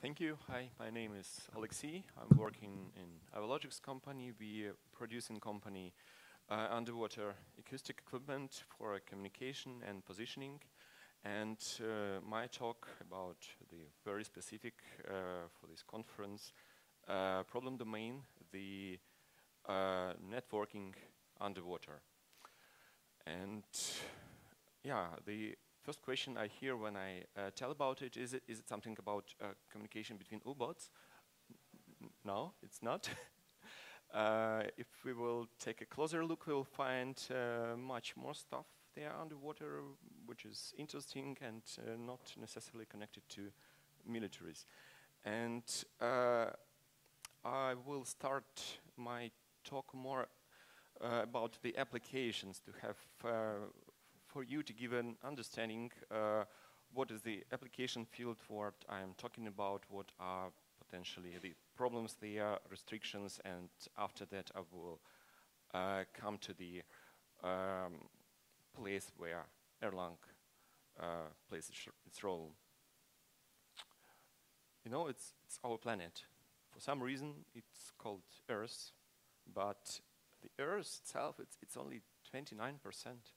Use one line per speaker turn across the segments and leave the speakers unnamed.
Thank you. Hi, my name is Alexei. I'm working in Evologics company. We producing company uh, underwater acoustic equipment for communication and positioning. And uh, my talk about the very specific uh, for this conference uh, problem domain, the uh, networking underwater. And yeah, the first question I hear when I uh, tell about it is, it is it something about uh, communication between U-boats? No, it's not. uh, if we will take a closer look, we'll find uh, much more stuff there underwater, which is interesting and uh, not necessarily connected to militaries. And uh, I will start my talk more about the applications to have for you to give an understanding uh, what is the application field for what I'm talking about, what are potentially the problems there, restrictions, and after that I will uh, come to the um, place where Erlang uh, plays its, its, role. You know, it's, it's our planet. For some reason, it's called Earth, but the Earth itself, it's, it's only 29%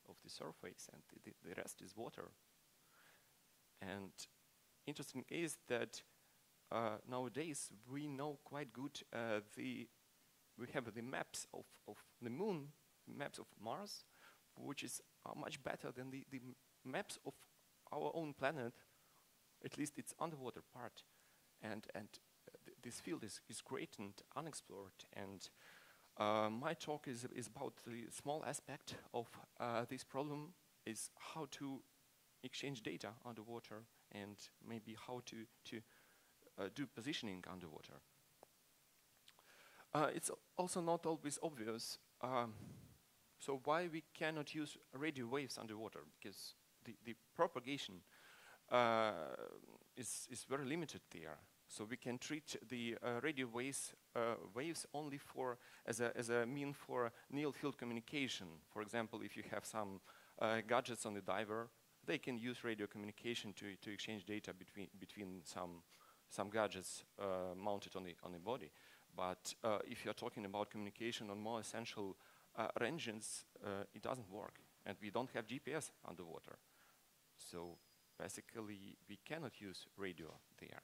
of the surface, and the, the, rest is water. And interesting is that uh, nowadays we know quite good uh, the we have the maps of, of the moon, maps of Mars, which is uh, much better than the, the maps of our own planet. At least its underwater part, and and uh, th this field is is great and unexplored and uh, my talk is, is about the small aspect of uh, this problem is how to exchange data underwater and maybe how to, to uh, do positioning underwater. Uh, it's also not always obvious. Um, so why we cannot use radio waves underwater? Because the, the propagation uh, is, is very limited there. So we can treat the uh, radio waves, uh, waves only for as a, as a mean for near field communication. For example, if you have some uh, gadgets on the diver, they can use radio communication to, to exchange data between, between some, some gadgets uh, mounted on the, on the body. But uh, if you're talking about communication on more essential uh, engines, it doesn't work. And we don't have GPS underwater. So basically, we cannot use radio there.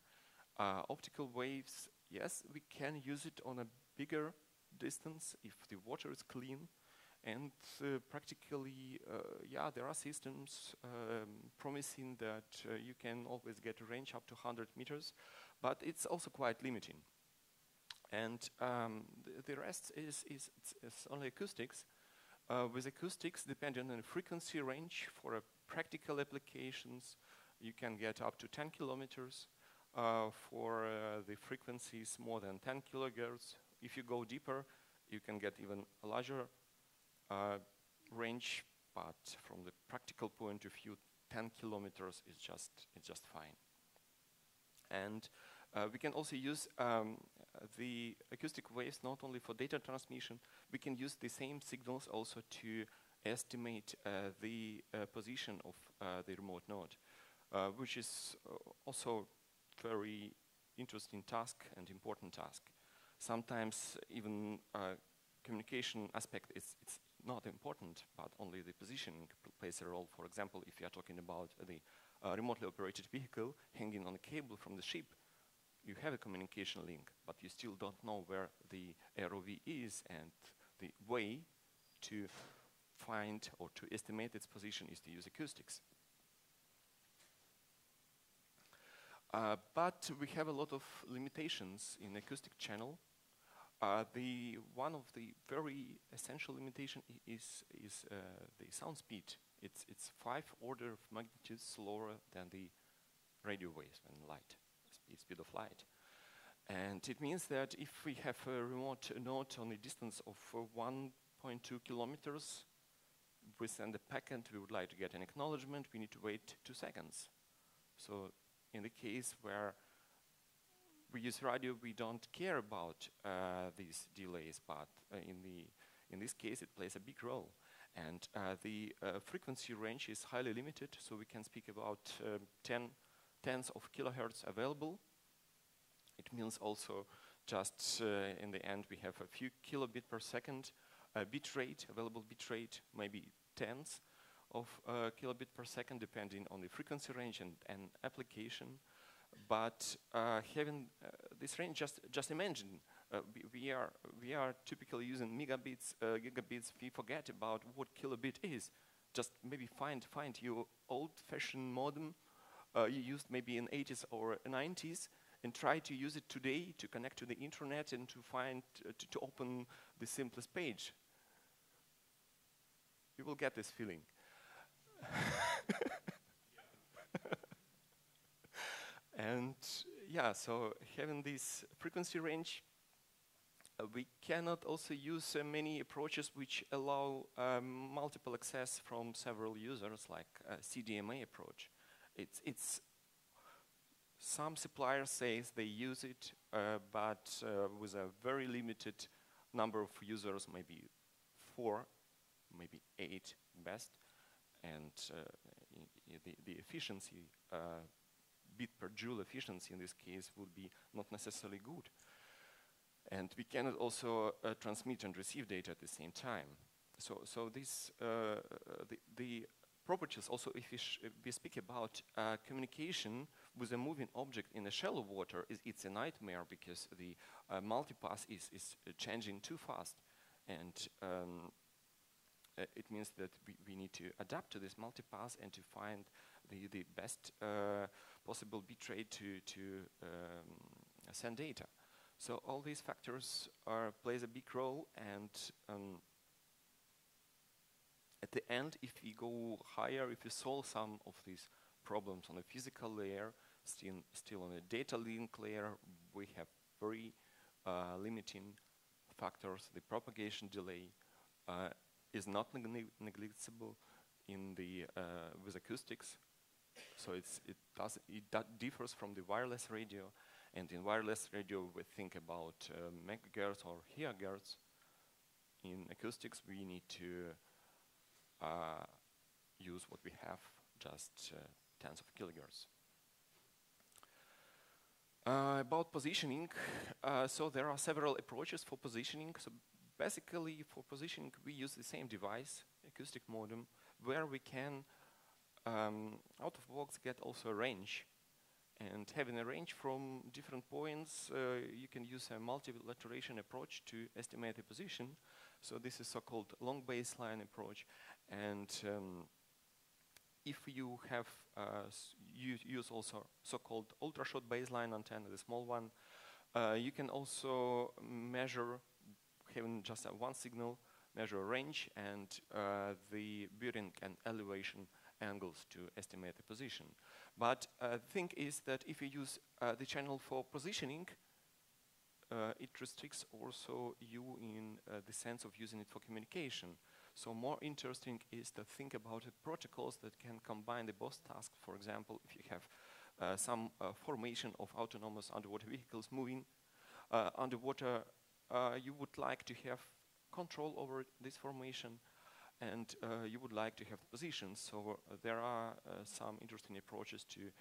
Uh, optical waves, yes, we can use it on a bigger distance if the water is clean. And uh, practically, uh, yeah, there are systems um, promising that uh, you can always get a range up to 100 meters, but it's also quite limiting. And um, the, the, rest is, is, is only acoustics. Uh, with acoustics, depending on the frequency range for practical applications, you can get up to 10 kilometers. Uh, for uh, the frequencies more than 10 kilohertz. If you go deeper, you can get even a larger uh, range, but from the practical point of view, 10 kilometers is just, is just fine. And uh, we can also use um, the acoustic waves not only for data transmission, we can use the same signals also to estimate uh, the uh, position of the remote node, which is also very interesting task and important task. Sometimes even uh, communication aspect is it's not important, but only the positioning plays a role. For example, if you are talking about the uh, remotely operated vehicle hanging on a cable from the ship, you have a communication link, but you still don't know where the ROV is, and the way to find or to estimate its position is to use acoustics. Uh, but we have a lot of limitations in acoustic channel. Uh, the one of the very essential limitation is is uh, the sound speed. It's it's five order of magnitude slower than the radio waves and light speed, speed of light. And it means that if we have a remote node on a distance of uh, 1.2 kilometers, we send a packet, we would like to get an acknowledgement, we need to wait two seconds. So in the case where we use radio, we don't care about uh, these delays, but uh, in, the, in this case, it plays a big role. And uh, the uh, frequency range is highly limited, so we can speak about um, 10 tens of kilohertz available. It means also just uh, in the end we have a few kilobit per second uh, bit rate, available bit rate, maybe tens of uh, kilobit per second depending on the frequency range and, and application. But uh, having uh, this range, just, just imagine, uh, we, are, we are typically using megabits, gigabits, we forget about what kilobit is. Just maybe find, find your old-fashioned modem you used maybe in 80s or 90s and try to use it today to connect to the internet and to find, uh, to, to, open the simplest page. You will get this feeling. and yeah, so having this frequency range, uh, we cannot also use uh, many approaches which allow um, multiple access from several users, like CDMA approach. It's, it's some suppliers say they use it, uh, but uh, with a very limited number of users, maybe four, maybe eight best, and uh, the, the efficiency, uh, bit per joule efficiency in this case would be not necessarily good. And we cannot also uh, transmit and receive data at the same time. So, so this, the, the properties also if we, we speak about uh, communication with a moving object in a shallow water is, it's a nightmare because the uh, multipath is, is changing too fast and um, uh, it means that we, we need to adapt to this multipath and to find the, the best uh, possible bitrate to, to um, send data. So all these factors are, plays a big role and um, at the end, if we go higher, if we solve some of these problems on a physical layer, still, still on a data link layer, we have very uh, limiting factors. The propagation delay uh, is not neg negligible in the uh, with acoustics, so it's, it does it differs from the wireless radio. And in wireless radio, we think about uh, megahertz or gigahertz. In acoustics, we need to uh, use what we have, just uh, tens of kilohertz. Uh, about positioning, so there are several approaches for positioning. So basically, for positioning, we use the same device, acoustic modem, where we can, um, out of box, get also a range. And having a range from different points, uh, you can use a multilateration approach to estimate the position. So this is so-called long baseline approach. And um, if you have uh, use also so-called ultra-short baseline antenna, the small one, uh, you can also measure, having just a one signal, measure range and uh, the bearing and elevation angles to estimate the position. But uh, the thing is that if you use uh, the channel for positioning, uh, it restricts also you in the sense of using it for communication. So more interesting is to think about the protocols that can combine the both tasks. For example, if you have uh, some uh, formation of autonomous underwater vehicles moving uh, underwater, uh, you would like to have control over this formation and uh, you would like to have positions. So uh, there are some interesting approaches to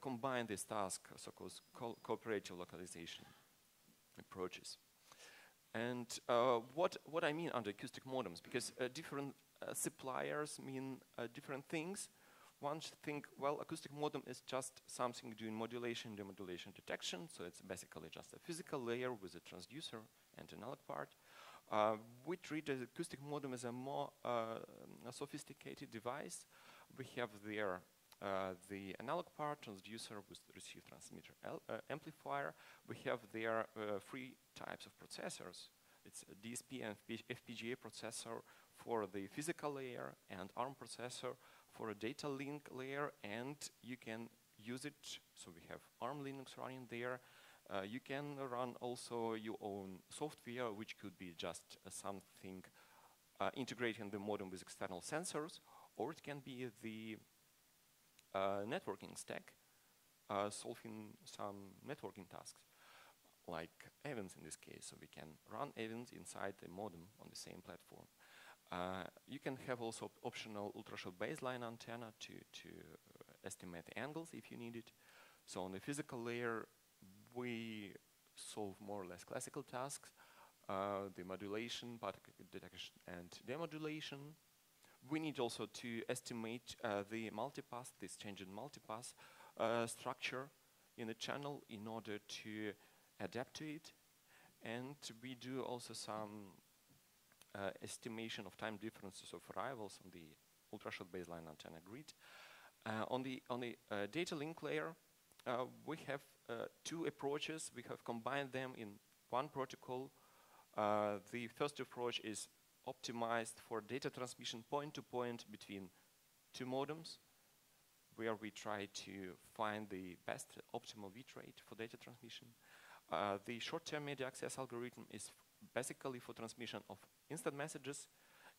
combine this task, so-called co cooperative localization approaches. And uh, what, what I mean under acoustic modems, because uh, different uh, suppliers mean uh, different things. One should think, well, acoustic modem is just something doing modulation, demodulation detection, so it's basically just a physical layer with a transducer and analog part. Uh, we treat the acoustic modem as a more uh, a sophisticated device. We have there uh, the analog part, transducer with receive transmitter uh, amplifier. We have there uh, three types of processors. It's a DSP and FPGA processor for the physical layer and ARM processor for a data link layer and you can use it, so we have ARM Linux running there. Uh, you can run also your own software, which could be just uh, something uh, integrating the modem with external sensors, or it can be the uh, networking stack, uh, solving some networking tasks, like EviNS in this case. So we can run EviNS inside the modem on the same platform. Uh, you can have also optional ultra-short baseline antenna to, to estimate the angles if you need it. So on the physical layer, we solve more or less classical tasks, uh, the modulation, particle detection, and demodulation. We need also to estimate uh, the multipath, this change in multipath uh, structure in the channel in order to adapt to it. And we do also some uh, estimation of time differences of arrivals on the ultrashort baseline antenna grid. Uh, on the, on the uh, data link layer, uh, we have two approaches. We have combined them in one protocol. The first approach is optimized for data transmission point to point between two modems, where we try to find the best optimal bit rate for data transmission. Uh, the short-term media access algorithm is basically for transmission of instant messages,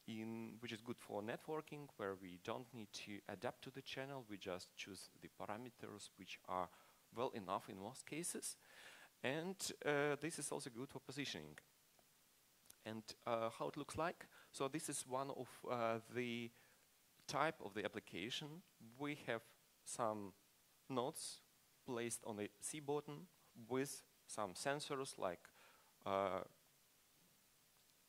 in, which is good for networking, where we don't need to adapt to the channel. We just choose the parameters which are well enough in most cases. And uh, this is also good for positioning. And uh, how it looks like. So this is one of uh, the type of the application. We have some nodes placed on the C button with some sensors like uh,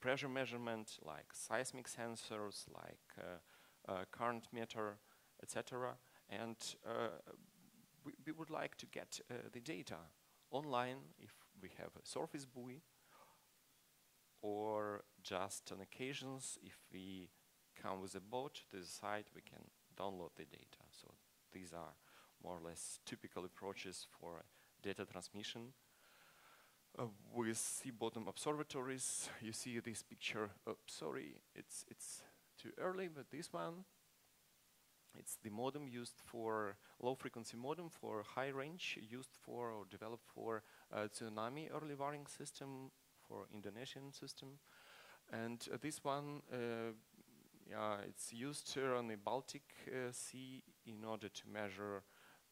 pressure measurement, like seismic sensors, like uh, uh, current meter, etc. And uh, we, we, would like to get uh, the data online if we have a surface buoy, or just on occasions if we come with a boat to the site, we can download the data. So these are more or less typical approaches for data transmission. Uh, with sea bottom observatories, you see this picture. Oh, sorry, it's it's too early, but this one, it's the modem used for low frequency modem for high range, used for or developed for tsunami early warning system for Indonesian system, and uh, this one, uh, yeah, it's used on the Baltic uh, Sea in order to measure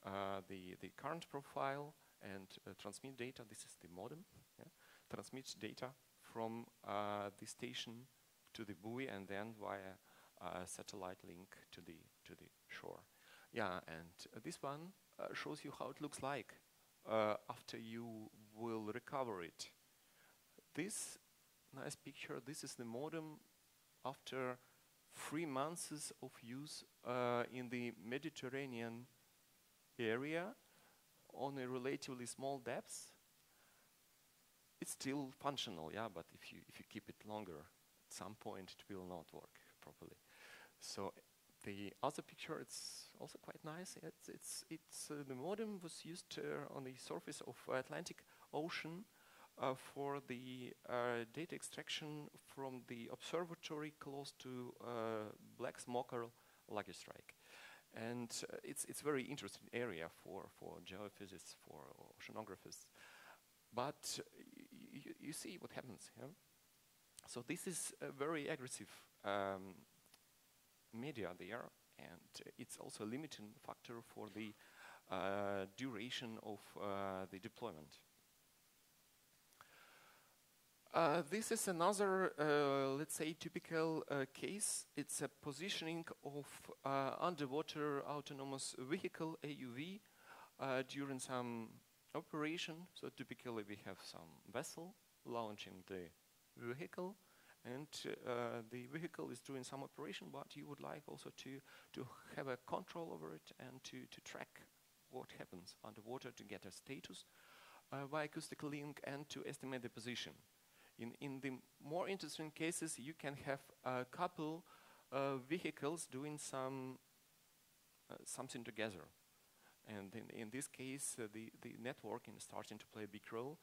uh, the the current profile and uh, transmit data. This is the modem. Yeah? Transmits data from uh, the station to the buoy and then via a satellite link to the to the shore. Yeah, and uh, this one uh, shows you how it looks like uh, after you will recover it. This nice picture. This is the modem after three months of use uh, in the Mediterranean area on a relatively small depth, it's still functional, yeah, but if you, if you keep it longer, at some point it will not work properly. So the other picture, it's also quite nice. It's, it's, it's uh, the modem was used uh, on the surface of Atlantic Ocean uh, for the uh, data extraction from the observatory close to Black Smoker Lucky Strike. And uh, it's it's very interesting area for for geophysicists, for oceanographers. But you see what happens. here. So this is a very aggressive um, media there, and it's also a limiting factor for the uh, duration of uh, the deployment. Uh, this is another, uh, let's say, typical uh, case. It's a positioning of uh, underwater autonomous vehicle, AUV, uh, during some operation. So typically we have some vessel launching the vehicle and the vehicle is doing some operation, but you would like also to, to have a control over it and to, to track what happens underwater to get a status by acoustic link and to estimate the position. In, in the more interesting cases, you can have a couple uh, vehicles doing some uh, something together. And in, in this case, uh, the, the networking is starting to play a big role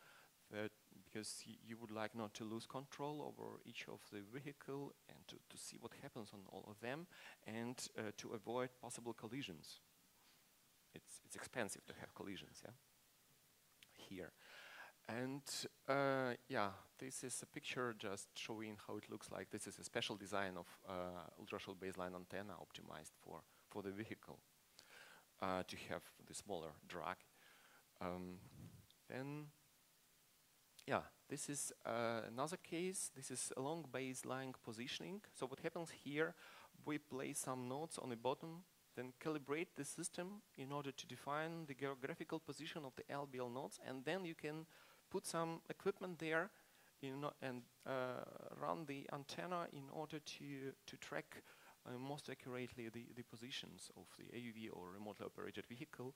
because you would like not to lose control over each of the vehicle and to, to see what happens on all of them and uh, to avoid possible collisions. It's, it's expensive to have collisions, yeah? Here. And uh, yeah, this is a picture just showing how it looks like. This is a special design of uh, ultrashort baseline antenna optimized for, for the vehicle uh, to have the smaller drag. Um, then, yeah, this is uh, another case. This is a long baseline positioning. So what happens here, we place some nodes on the bottom then calibrate the system in order to define the geographical position of the LBL nodes, and then you can put some equipment there and uh, run the antenna in order to, to track uh, most accurately the, the positions of the AUV or remotely operated vehicle.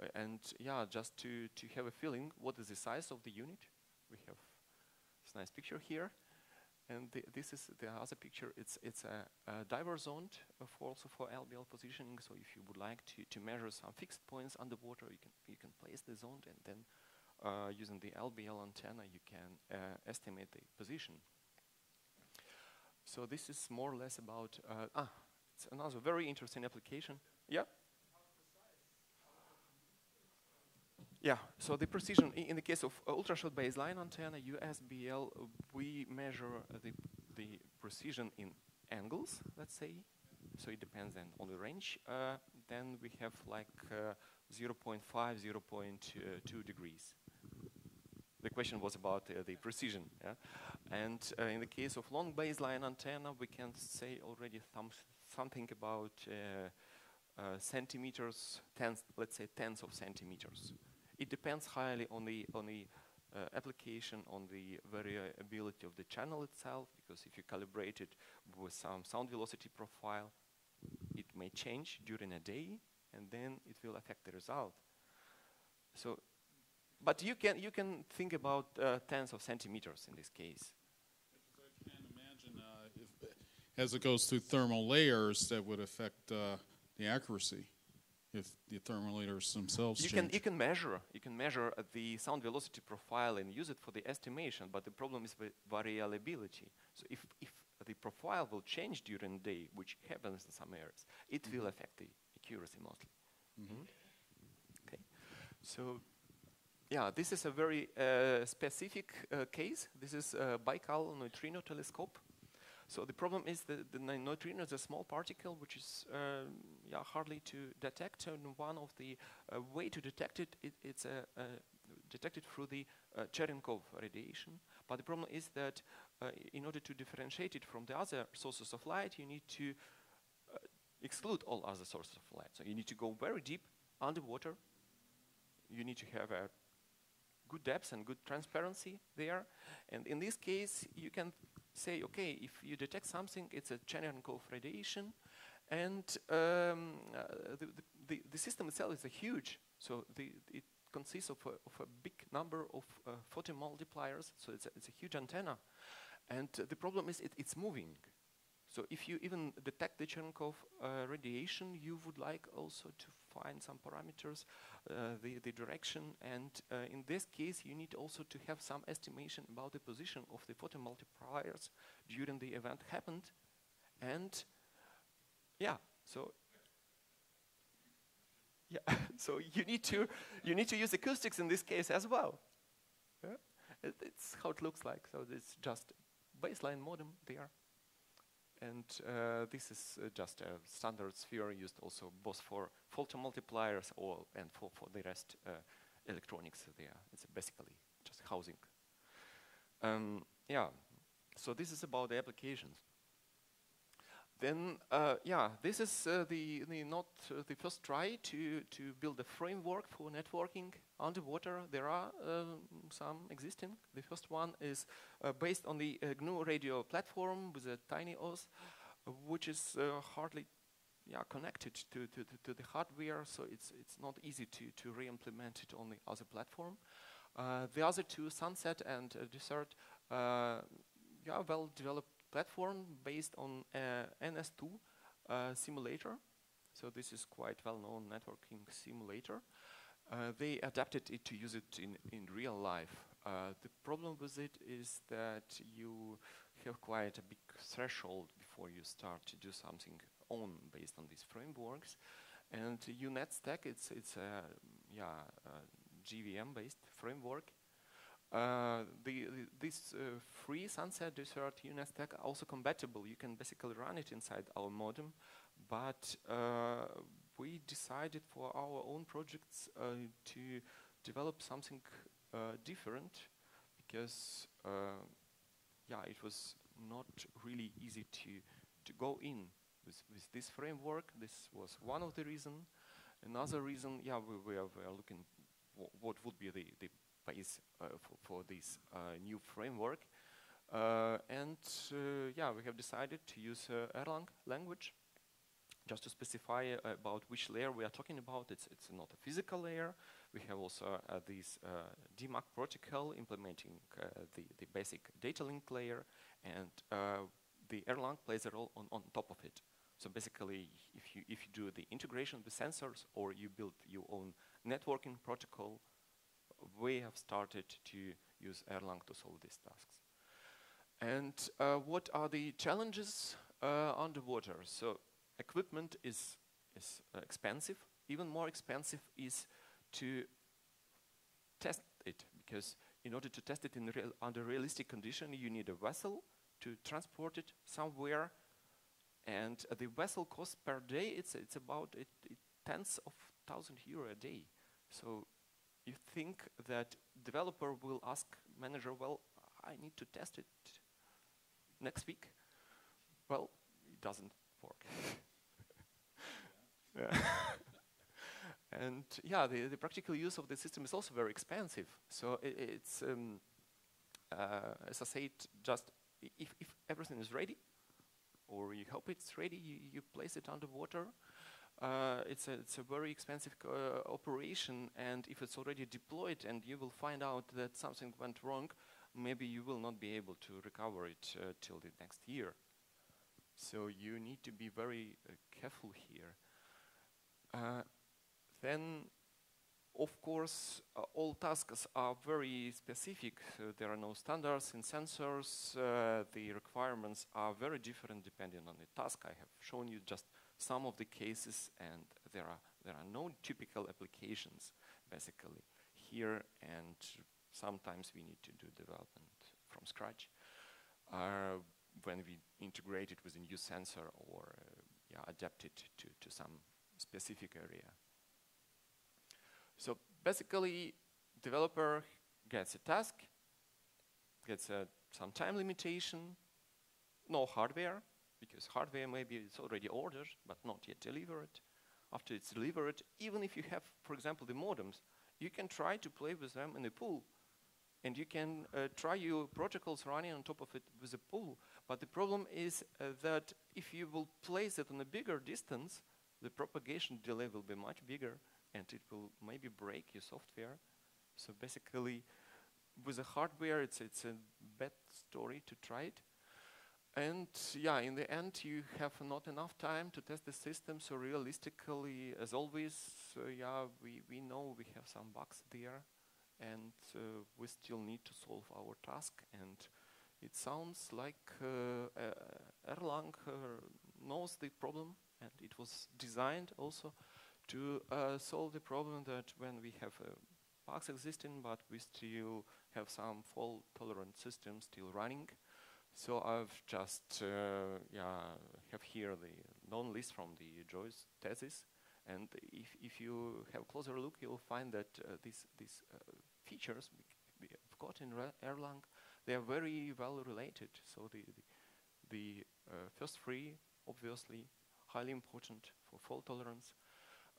Uh, and yeah, just to, to have a feeling, what is the size of the unit? We have this nice picture here. And the, this is the other picture. It's it's a, a diver zoned uh, for also for LBL positioning. So if you would like to, to measure some fixed points underwater, you can you can place the zone and then uh, using the LBL antenna you can uh, estimate the position. So this is more or less about uh, ah, it's another very interesting application. Yeah. Yeah, so the precision, in the case of uh, ultra-short baseline antenna, USBL, we measure the, the precision in angles, let's say. So it depends then on the range. Uh, then we have like uh, 0.5, 0.2 degrees. The question was about uh, the precision. Yeah? And in the case of long baseline antenna, we can say already something about centimeters, tens, let's say tens of centimeters. It depends highly on the on the uh, application, on the variability of the channel itself, because if you calibrate it with some sound velocity profile, it may change during a day, and then it will affect the result. So, but you can you can think about uh, tens of centimeters in this case.
I can imagine uh, if, as it goes through thermal layers, that would affect uh, the accuracy if the thermal layers themselves
you
change.
can you can measure you can measure uh, the sound velocity profile and use it for the estimation but the problem is with variability so if if the profile will change during the day which happens in some areas it mm -hmm. will affect the accuracy mostly mm -hmm. okay so yeah this is a very uh, specific uh, case this is a Baikal neutrino telescope so the problem is that the neutrino is a small particle which is uh, yeah, hardly to detect. And one of the uh, way to detect it, it it's uh, uh detected through the uh, Cherenkov radiation. But the problem is that uh, in order to differentiate it from the other sources of light, you need to exclude all other sources of light. So you need to go very deep underwater. You need to have a good depth and good transparency there. And in this case, you can say, okay, if you detect something, it's a Cherenkov radiation, and um, uh, the, the, the, system itself is a huge, so the, it consists of a, of a big number of uh, photomultipliers, so it's a, it's a huge antenna. And uh, the problem is it, it's moving. So if you even detect the Cherenkov uh, radiation, you would like also to find some parameters, uh, the, the direction, and uh, in this case you need also to have some estimation about the position of the photomultipliers during the event happened. And yeah, so yeah, so you need to you need to use acoustics in this case as well. Yeah? It, it's how it looks like. So it's just baseline modem there. And uh, this is uh, just a standard sphere used also both for photomultipliers or and for, for the rest uh, electronics there. It's basically just housing. Um, yeah, so this is about the applications. Then, uh, yeah, this is uh, the, the not uh, the first try to, to build a framework for networking underwater. There are um, some existing. The first one is uh, based on the uh, GNU radio platform with a TinyOS, which is hardly yeah, connected to, to, to, the hardware, so it's, it's not easy to, to re-implement it on the other platform. the other two, Sunset and Desert, yeah, well-developed platform based on uh, NS2 uh, simulator. So this is quite well-known networking simulator. Uh, they adapted it to use it in, in real life. Uh, the problem with it is that you have quite a big threshold before you start to do something on based on these frameworks. And UNetStack, it's, it's a yeah, JVM-based framework. Uh, the, the, this uh, free Sunset Desert UNetStack also compatible. You can basically run it inside our modem, but we decided for our own projects uh, to develop something uh, different because yeah, it was not really easy to to go in with, with this framework. This was one of the reasons. Another reason, yeah, we, we, are, we are looking what would be the, the base uh, for, for, this uh, new framework. Uh, and uh, yeah, we have decided to use Erlang language just to specify uh, about which layer we are talking about. It's, it's not a physical layer. We have also uh, this uh, DMAC protocol implementing the, the basic data link layer and the Erlang plays a role on, on top of it. So basically, if you, if you do the integration with sensors or you build your own networking protocol, we have started to use Erlang to solve these tasks. And uh, what are the challenges uh, underwater? So equipment is, is uh, expensive. Even more expensive is to test it, because in order to test it in real under realistic condition, you need a vessel to transport it somewhere and uh, the vessel cost per day, it's, it's about it, it tens of thousand euro a day. So you think that developer will ask manager, well, I need to test it next week. Well, it doesn't work. and yeah, the, the, practical use of the system is also very expensive. So it, it's, um, uh, as I said, just if, if everything is ready, or you hope it's ready, you, you place it underwater. Uh, it's, a, it's a very expensive uh, operation, and if it's already deployed and you will find out that something went wrong, maybe you will not be able to recover it uh, till the next year. So you need to be very uh, careful here. Uh, then of course, uh, all tasks are very specific. There are no standards in sensors. Uh, the requirements are very different depending on the task. I have shown you just some of the cases, and there are there are no typical applications basically here. And sometimes we need to do development from scratch uh, when we integrate it with a new sensor or uh, yeah, adapt it to, to some specific area. So basically, developer gets a task, gets a, some time limitation, no hardware, because hardware maybe it's already ordered, but not yet delivered. After it's delivered, even if you have, for example, the modems, you can try to play with them in a pool. And you can uh, try your protocols running on top of it with a pool. But the problem is uh, that if you will place it on a bigger distance, the propagation delay will be much bigger and it will maybe break your software. So basically, with the hardware, it's, it's a bad story to try it. And yeah, in the end, you have not enough time to test the system. So realistically, as always, uh, yeah, we, we know we have some bugs there, and uh, we still need to solve our task. And it sounds like uh, uh Erlang uh, knows the problem, and it was designed also to uh, solve the problem that when we have uh, bugs existing, but we still have some fault-tolerant systems still running. So I've just uh, yeah have here the known list from the Joe's thesis, and if if you have a closer look, you'll find that uh, these these uh, features we have got in Erlang, they are very well related. So the the, the uh, first three obviously highly important for fault tolerance.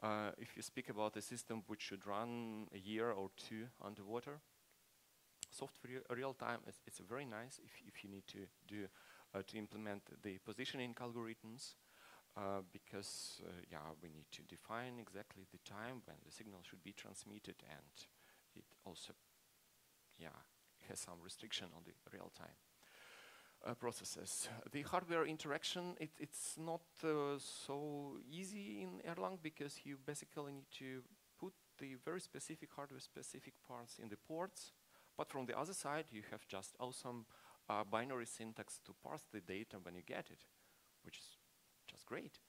Uh, if you speak about a system which should run a year or two underwater, software real time is it's very nice if, if you need to do uh, to implement the positioning algorithms uh, because uh, yeah we need to define exactly the time when the signal should be transmitted and it also yeah has some restriction on the real time uh, processes. The hardware interaction, it, it's not uh, so easy in Erlang because you basically need to put the very specific hardware-specific parts in the ports. But from the other side, you have just awesome uh, binary syntax to parse the data when you get it, which is just great.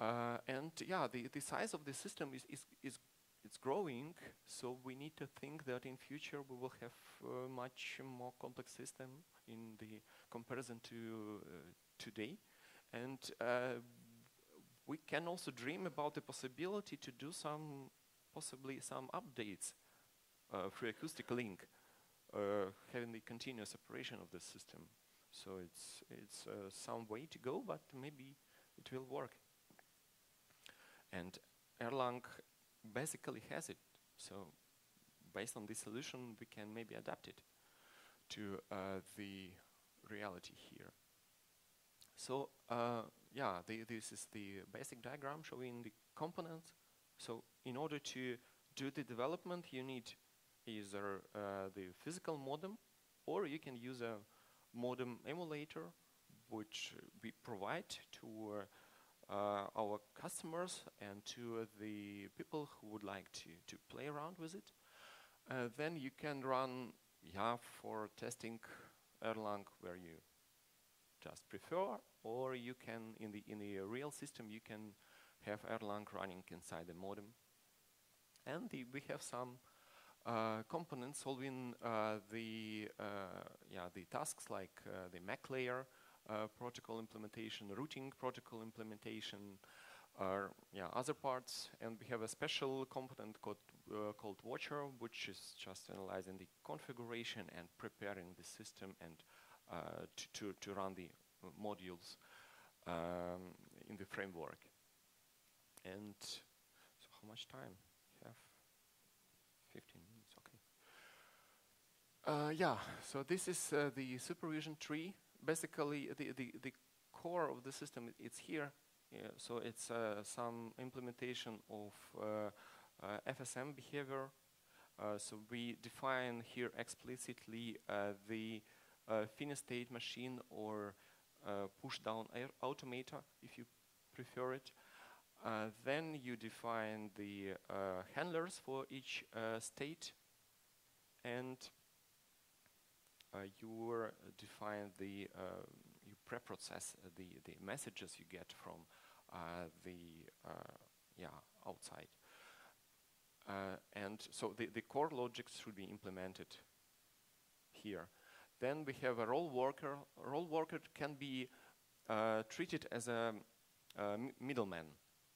Uh, and yeah, the, the size of the system is, is, is it's growing, so we need to think that in future we will have a much more complex system in the comparison to uh, today. And uh, we can also dream about the possibility to do some, possibly some updates uh, through acoustic link, having the continuous operation of the system. So it's, it's some way to go, but maybe it will work. And Erlang basically has it. So based on this solution, we can maybe adapt it to uh, the reality here. So uh, yeah, the, this is the basic diagram showing the components. So in order to do the development, you need either uh, the physical modem or you can use a modem emulator which we provide to uh, our customers and to the people who would like to, to play around with it. Uh, then you can run yeah, for testing Erlang where you just prefer, or you can, in the, in the real system, you can have Erlang running inside the modem. And the, we have some uh, components solving uh, the, uh, yeah, the tasks like uh, the MAC layer uh, protocol implementation, routing protocol implementation, or yeah, other parts. And we have a special component called, called Watcher, which is just analyzing the configuration and preparing the system and to, to, to run the modules um, in the framework. And so how much time? We have 15 minutes, okay. Uh, yeah, so this is uh, the supervision tree. Basically, the, the, the core of the system, it's here. Yeah, so it's uh, some implementation of uh, uh, FSM behavior. Uh, so we define here explicitly the uh, state machine or push down automata if you prefer it. Uh, then you define the uh, handlers for each uh, state and you define the you preprocess the the messages you get from the yeah outside and so the, the core logics should be implemented here then we have a role worker. A role worker can be uh, treated as a, a middleman.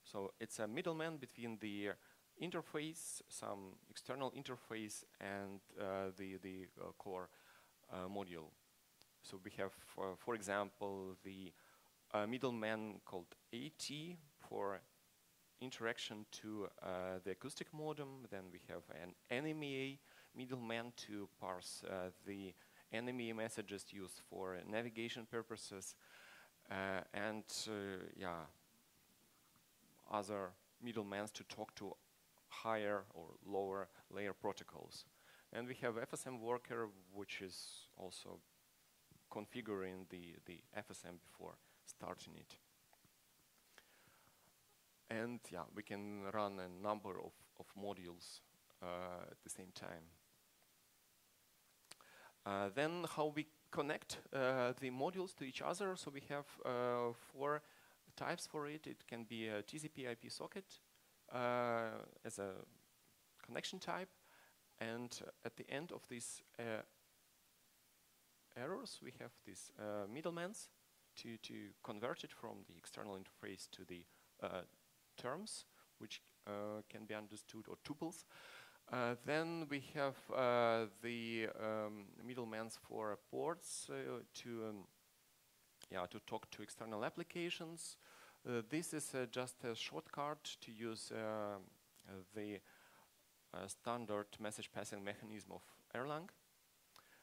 So it's a middleman between the interface, some external interface, and uh, the, the uh, core uh, module. So we have, for example, the uh, middleman called AT for interaction to uh, the acoustic modem. Then we have an NMEA middleman to parse the NMEA messages used for navigation purposes, uh, and uh, yeah, other middlemen to talk to higher or lower layer protocols. And we have FSM worker, which is also configuring the, the FSM before starting it. And yeah, we can run a number of, of modules uh, at the same time. Uh, then how we connect uh, the modules to each other. So we have uh, four types for it. It can be a TCP IP socket as a connection type. And at the end of these errors, we have these uh, middlemans to, to convert it from the external interface to the uh, terms, which uh, can be understood, or tuples. Uh, then we have uh, the um, for ports to um, yeah to talk to external applications. Uh, this is uh, just a shortcut to use uh, the standard message passing mechanism of Erlang,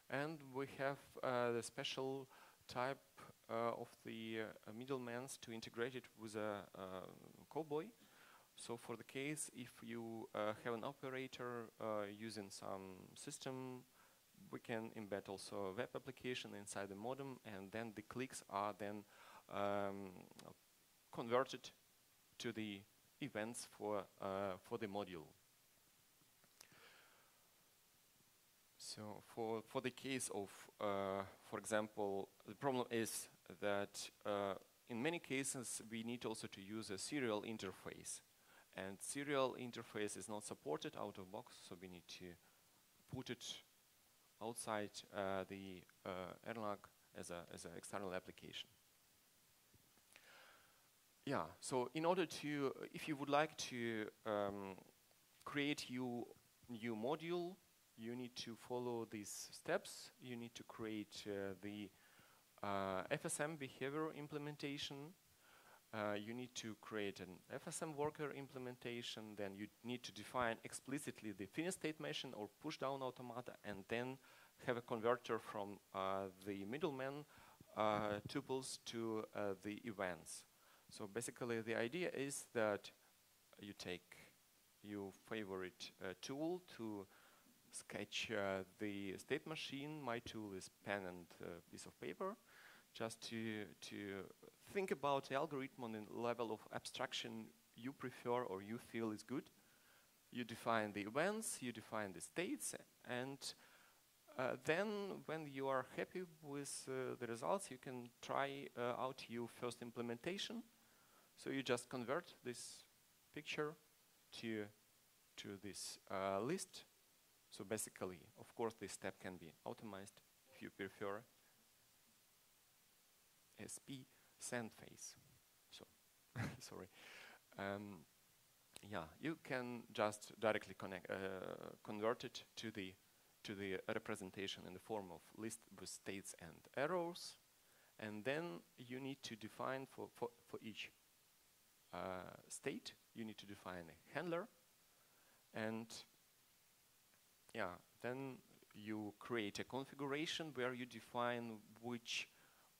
and we have the special type of the middlemen to integrate it with a CowBoy. So for the case, if you uh, have an operator uh, using some system, we can embed also a web application inside the modem, and then the clicks are then um, converted to the events for uh, for the module. So for for the case of, uh, for example, the problem is that uh, in many cases we need also to use a serial interface and serial interface is not supported out of box, so we need to put it outside uh, the uh, Erlang as an as a external application. Yeah, so in order to, if you would like to um, create new, new module, you need to follow these steps. You need to create uh, the uh, FSM behavior implementation uh, you need to create an FSM worker implementation, then you need to define explicitly the finite state machine or push down automata, and then have a converter from uh, the middleman uh, tuples to uh, the events. So basically the idea is that you take your favorite uh, tool to sketch uh, the state machine. My tool is pen and piece of paper just to, to think about the algorithm on the level of abstraction you prefer or you feel is good. You define the events, you define the states, and uh, then when you are happy with uh, the results, you can try uh, out your first implementation. So you just convert this picture to, to this uh, list. So basically, of course, this step can be optimized if you prefer. SP send phase. So, sorry. Um, yeah, you can just directly connect, uh, convert it to the to the representation in the form of list with states and errors, and then you need to define for for, for each uh, state, you need to define a handler, and yeah, then you create a configuration where you define which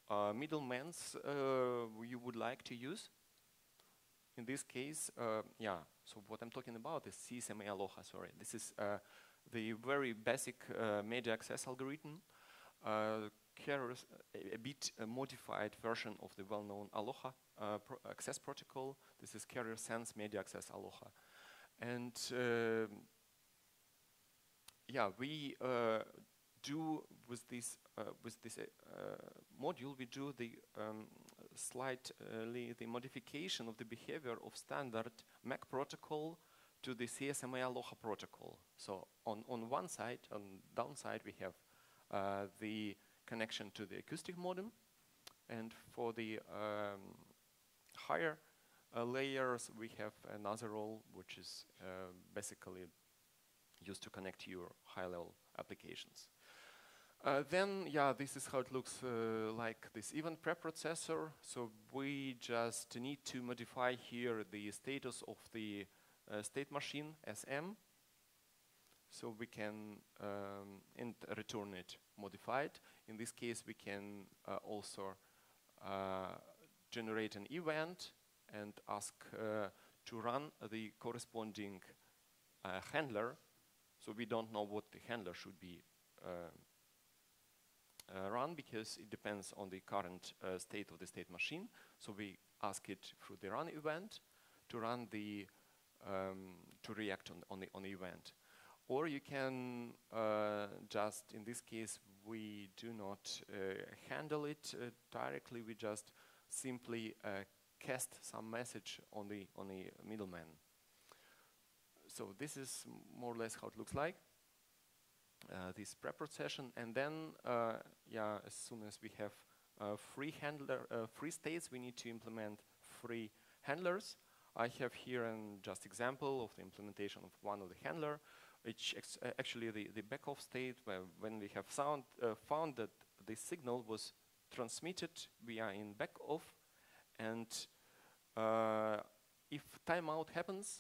uh, middlemans uh, you would like to use. In this case, uh, yeah, so what I'm talking about is CSMA Aloha, sorry. This is uh, the very basic uh, media access algorithm, uh, carries a, bit modified version of the well-known Aloha pro access protocol. This is carrier sense media access Aloha. And yeah, we do with this uh, with this uh, module, we do the um, slightly the modification of the behavior of standard MAC protocol to the CSMA Aloha protocol. So on on one side, on downside, we have uh, the connection to the acoustic modem, and for the um, higher uh, layers, we have another role, which is uh, basically used to connect your high-level applications. Uh, then, yeah, this is how it looks uh, like this event preprocessor. So we just need to modify here the status of the uh, state machine SM. So we can um, return it modified. In this case, we can uh, also uh, generate an event and ask to run the corresponding handler. So we don't know what the handler should be run because it depends on the current uh, state of the state machine. So we ask it through the run event to run the um, to react on, on, the on the event. Or you can uh, just, in this case, we do not uh, handle it uh, directly. We just simply uh, cast some message on the on the middleman. So this is more or less how it looks like. Uh, this preprocession, and then uh, yeah, as soon as we have uh, free handler, free states, we need to implement free handlers. I have here an just example of the implementation of one of the handler, which actually the, the backoff state where when we have sound, found that the signal was transmitted, we are in back backoff, and uh, if timeout happens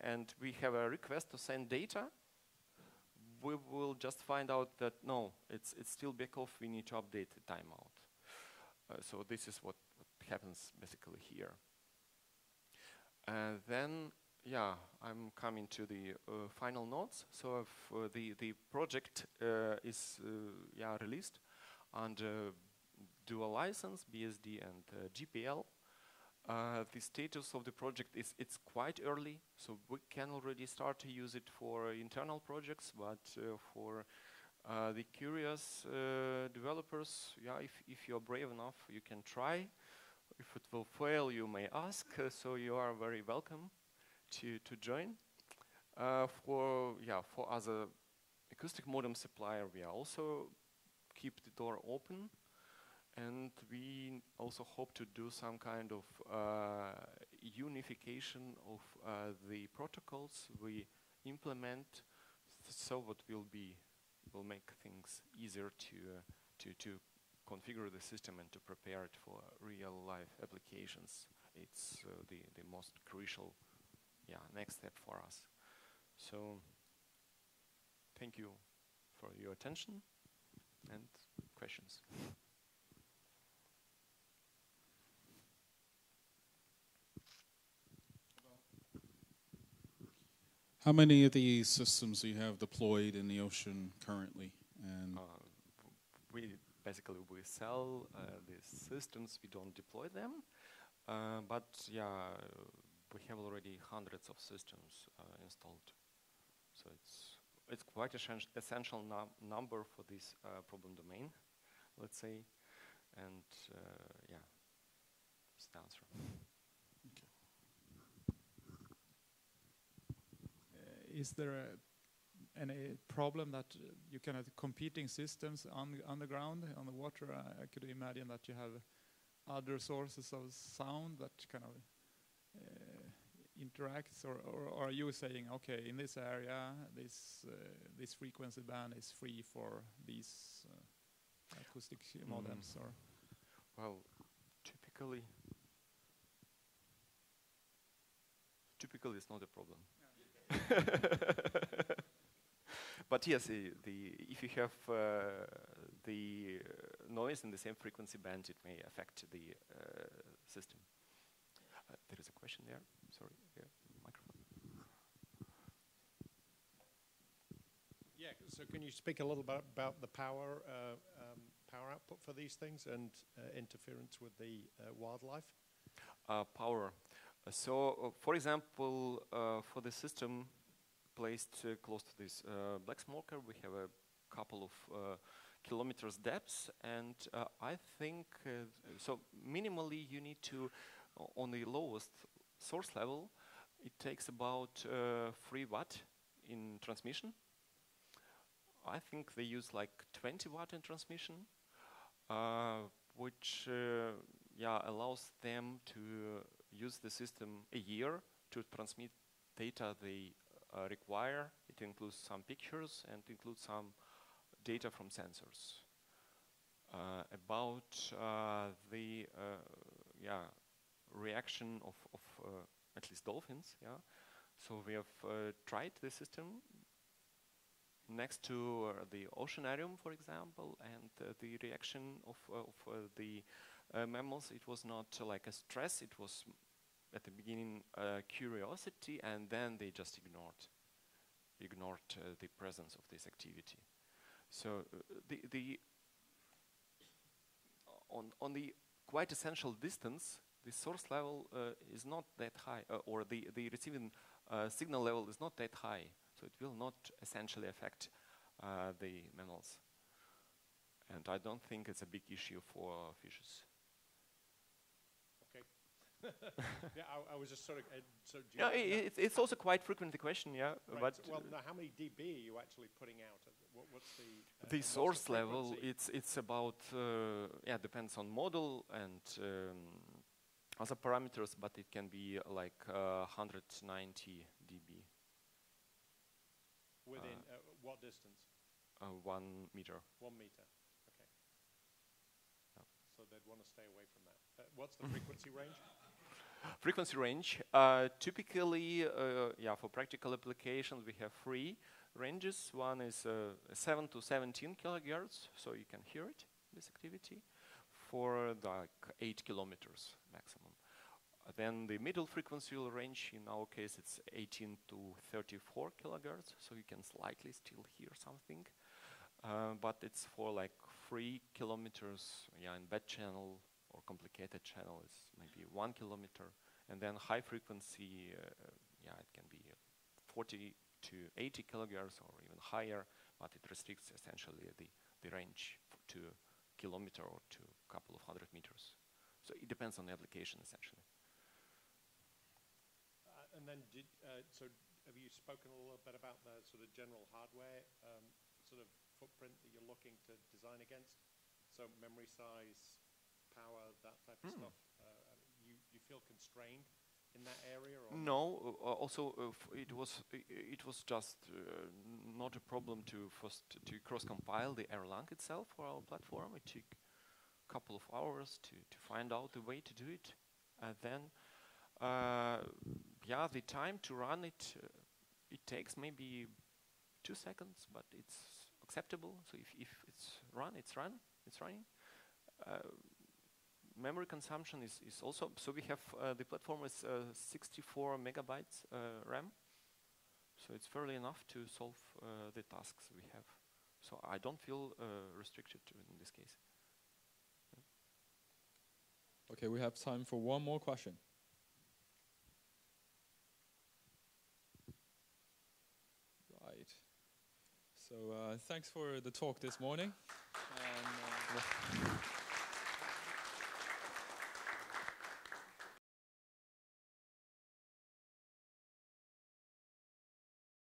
and we have a request to send data, we will just find out that no, it's, it's still back off, we need to update the timeout. Uh, so this is what, what, happens basically here. And then, yeah, I'm coming to the uh, final notes. So if, uh, the, the project uh, is uh, yeah, released under dual license, BSD and uh, GPL. Uh, the status of the project is it's quite early, so we can already start to use it for internal projects, but uh, for uh, the curious uh, developers, yeah, if, if you're brave enough, you can try. If it will fail, you may ask, uh, so you are very welcome to, to join. for, yeah, for other acoustic modem supplier, we also keep the door open and we also hope to do some kind of uh, unification of uh, the protocols we implement so what will be will make things easier to uh, to to configure the system and to prepare it for real life applications. It's uh, the, the most crucial yeah, next step for us. So thank you for your attention and questions.
How many of these systems do you have deployed in the ocean currently? And
Uh, we basically we sell uh, these systems. We don't deploy them, uh, but yeah, we have already hundreds of systems uh, installed. So it's it's quite essen- essential num- number for this uh, problem domain, let's say, and uh, yeah, that's the answer.
Is there a, any problem that you can have competing systems on underground on the water? I, I could imagine that you have other sources of sound that kind of uh, interacts, or, or are you saying, okay, in this area, this uh, this frequency band is free for these uh, acoustic modems, or
Well, typically, typically it's not a problem. but yes, the, the if you have uh, the noise in the same frequency band, it may affect the uh, system. Uh, there is a question there. Sorry, yeah, microphone.
Yeah, so can you speak a little bit about the power, uh, um, power output for these things and uh, interference with the uh, wildlife?
uh, power. So, uh, for example, uh, for the system placed uh, close to this black smoker, we have a couple of kilometers depth, and I think so. Minimally, you need to, on the lowest source level, it takes about uh, three watt in transmission. I think they use like 20 watt in transmission, uh, which uh, yeah allows them to use the system a year to transmit data they uh, require. It includes some pictures and includes some data from sensors uh, about uh, the uh, yeah reaction of, of uh, at least dolphins. Yeah, so we have uh, tried the system next to the oceanarium, for example, and the reaction of, of the uh, mammals, it was not uh, like a stress, it was at the beginning uh, curiosity, and then they just ignored ignored uh, the presence of this activity. So uh, the the on on the quite essential distance, the source level is not that high, or the the receiving signal level is not that high, so it will not essentially affect the mammals. And I don't think it's a big issue for fishes.
Okay. yeah, I, I was just sort of. Uh, so do you
Yeah, it's, it's also quite frequent the question, yeah.
right,
But
so- well,
uh,
now, how many dB are you actually putting out? Uh, What, what's the uh,
the
and what's
source level, it's it's about uh, yeah depends on model and um, other parameters, but it can be uh, like uh, 190 dB,
within uh, what distance?
uh, one meter.
One meter. Okay.
Yeah.
So they'd want to stay away from that. Uh, what's the frequency range?
Frequency range, uh, typically, uh, yeah, for practical applications, we have three ranges. One is uh, 7 to 17 kilohertz, so you can hear it, this activity, for like 8 kilometers maximum. Then the middle frequency range, in our case, it's 18 to 34 kilohertz, so you can slightly still hear something. Uh, but it's for like 3 kilometers, yeah, in bad channel complicated channel is maybe 1 kilometer. And then high frequency, uh, yeah, it can be uh, 40 to 80 kilohertz or even higher, but it restricts essentially the, the range to kilometer or to a couple of hundred meters. So it depends on the application essentially.
Uh, and then, did, uh, so have you spoken a little bit about the sort of general hardware um, sort of footprint that you're looking to design against? So memory size, power, that type of
Hmm.
stuff. Uh, you you feel constrained in that area, or
No, uh, uh, also uh, f- it was it was just uh, not a problem to first to cross compile the Erlang itself for our platform. It took a couple of hours to, to find out the way to do it. And then, uh, yeah, the time to run it, uh, it takes maybe two seconds, but it's acceptable. So if, if it's run, it's run, it's running. Uh, memory consumption is, is also, so we have uh, the platform is uh, 64 megabytes uh, RAM. So it's fairly enough to solve uh, the tasks we have. So I don't feel uh, restricted in this case.
Okay, we have time for one more question. Right. So uh, thanks for the talk this morning. And, uh,